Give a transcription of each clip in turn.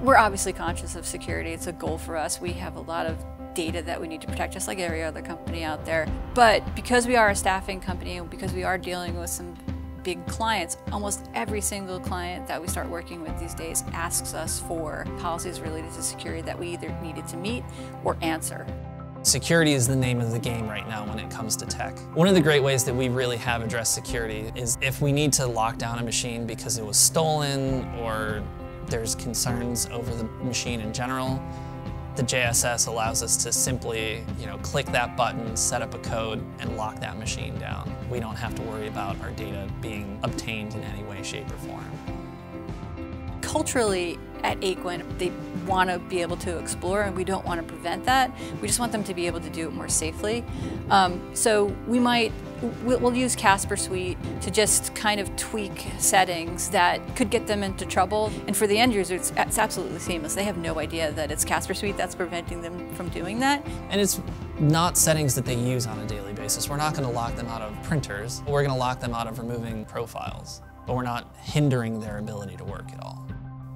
We're obviously conscious of security. It's a goal for us. We have a lot of data that we need to protect, just like every other company out there. But because we are a staffing company and because we are dealing with some big clients, almost every single client that we start working with these days asks us for policies related to security that we either needed to meet or answer. Security is the name of the game right now when it comes to tech. One of the great ways that we really have addressed security is if we need to lock down a machine because it was stolen or there's concerns over the machine in general, the JSS allows us to simply, you know, click that button, set up a code, and lock that machine down. We don't have to worry about our data being obtained in any way, shape, or form. Culturally, at Aquent, they want to be able to explore and we don't want to prevent that. We just want them to be able to do it more safely. Um, so we might We'll use Casper Suite to just kind of tweak settings that could get them into trouble. And for the end user, it's, it's, absolutely seamless. They have no idea that it's Casper Suite that's preventing them from doing that. And it's not settings that they use on a daily basis. We're not going to lock them out of printers. We're going to lock them out of removing profiles. But we're not hindering their ability to work at all.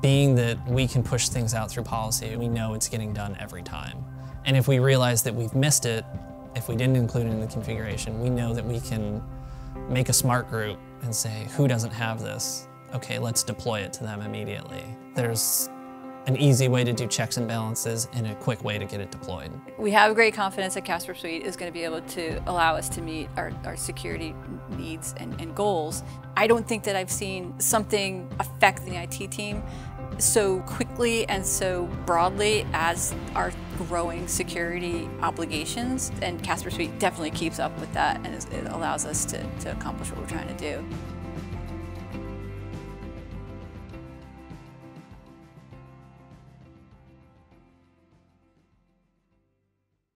Being that we can push things out through policy, we know it's getting done every time. And if we realize that we've missed it, if we didn't include it in the configuration, we know that we can make a smart group and say, who doesn't have this? Okay, let's deploy it to them immediately. There's an easy way to do checks and balances and a quick way to get it deployed. We have great confidence that Casper Suite is going to be able to allow us to meet our, our security needs and, and goals. I don't think that I've seen something affect the IT team so quickly and so broadly as our growing security obligations. And Casper Suite definitely keeps up with that and it allows us to, to accomplish what we're trying to do.